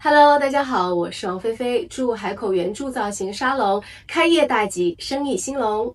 Hello，大家好，我是王菲菲，祝海口原著造型沙龙开业大吉，生意兴隆。